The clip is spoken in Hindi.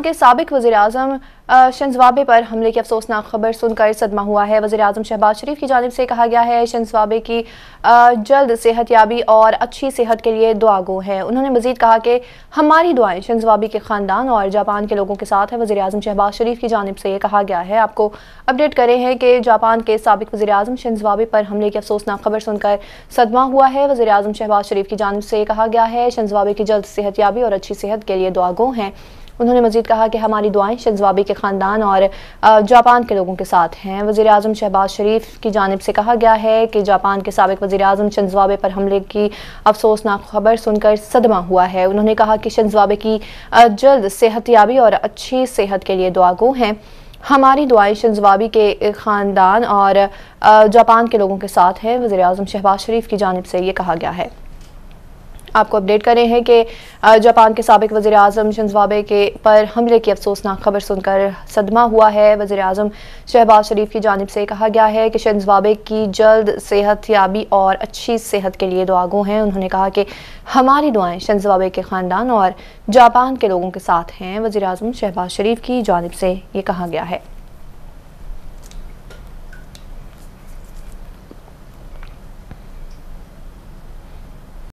के सबक वजी अजम शंजवाबे पर हमले की अफसोसनाक खबर सुनकर सदमा हुआ है। वजी अजम शहबाज शरीफ की जानब से कहा गया है शंजवाबे की जल्द सेहत याबी और अच्छी सेहत के लिए दुआ गो है। उन्होंने मजीद कहा कि हमारी दुआएँ शंजवाबी के ख़ानदान और जापान के लोगों के साथ है। वजी अजम शहबाज शरीफ की जानब से कहा गया है। आपको अपडेट करें हैं कि जापान के सबक वजी अजम शंजवाबे पर हमले की अफसोसनाक खबर सुनकर सदमा हुआ है। वजी अजम शहबाज शरीफ की जानब से कहा गया है शंजवाबे की जल्द सेहत याबी और अच्छी सेहत के लिए दुआ गो हैं। उन्होंने मजीद कहा कि हमारी दुआएँ शंजवाबी के ख़ानदान और जापान के लोगों के साथ हैं। वजी अजम शहबाज शरीफ की जानब से कहा गया है कि जापान के सबक वजी अजम शंजवाबे पर हमले की अफसोसनाक खबर सुनकर सदमा हुआ है। उन्होंने कहा कि शंजवाबे की जल्द सेहत याबी और अच्छी सेहत के लिए दुआ गो हैं। हमारी दुआएँ शंजवाबी के ख़ानदान और जापान के लोगों के साथ हैं। वजी अजम शहबाज शरीफ की जानब से ये कहा गया है। आपको अपडेट करें हैं कि जापान के सबक वजी अजम शंजवाबे के पर हमले की अफसोसनाक खबर सुनकर सदमा हुआ है। वजी अजम शहबाज शरीफ की जानब से कहा गया है कि शंजवाबे की जल्द सेहत याबी और अच्छी सेहत के लिए दुआगो हैं। उन्होंने कहा कि हमारी दुआएँ शंजवाबे के ख़ानदान और जापान के लोगों के साथ हैं। वजी अजम शहबाज शरीफ की जानब से ये कहा गया है।